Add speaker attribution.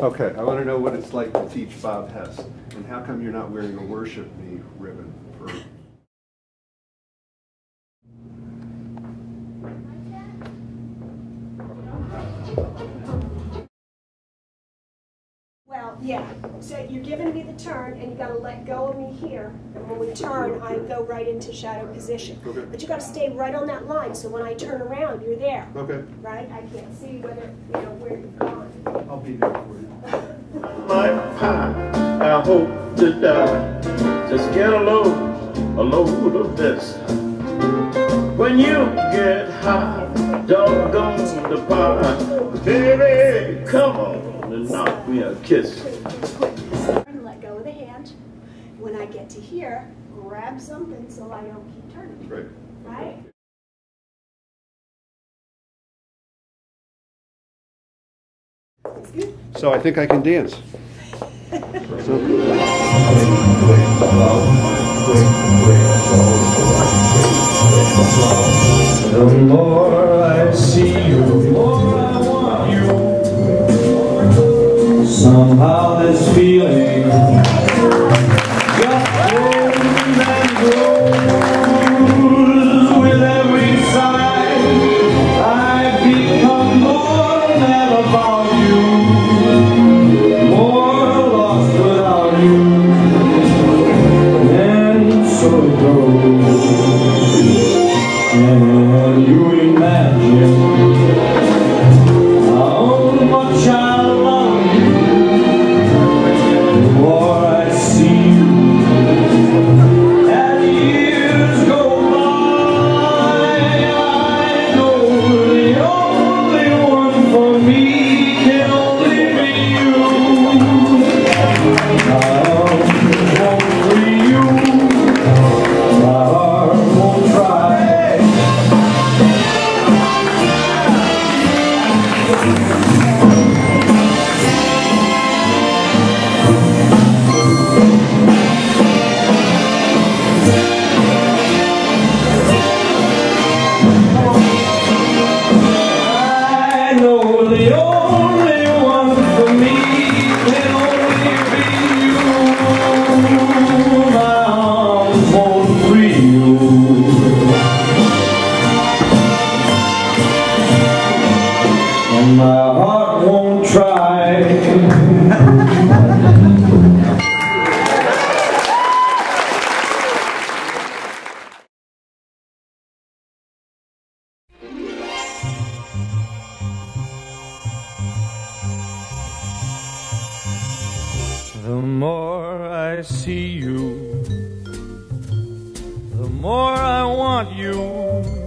Speaker 1: Okay, I want to know what it's like to teach Bob Hess, and how come you're not wearing a worship me ribbon for?
Speaker 2: Well, yeah, so you're giving me the turn and you gotta let go of me here. And when we turn, I go right into shadow position.
Speaker 1: Okay.
Speaker 2: But you gotta stay right on that line, so when I turn around, you're there,
Speaker 1: Okay,
Speaker 2: right? I can't see whether, you know, where you've gone.
Speaker 1: I'll be there for you.
Speaker 3: lifetime, I hope to die. Just get a load, a load of this. When you get high, don't go doggone the pie. Baby, come on and me a kiss.
Speaker 2: Let go of the hand. When I get to here, grab something so I don't keep turning,
Speaker 1: Right.
Speaker 2: right? It's good.
Speaker 1: So I think I can dance.
Speaker 3: The more I see you, me won't try. The more I see you, the more I want you.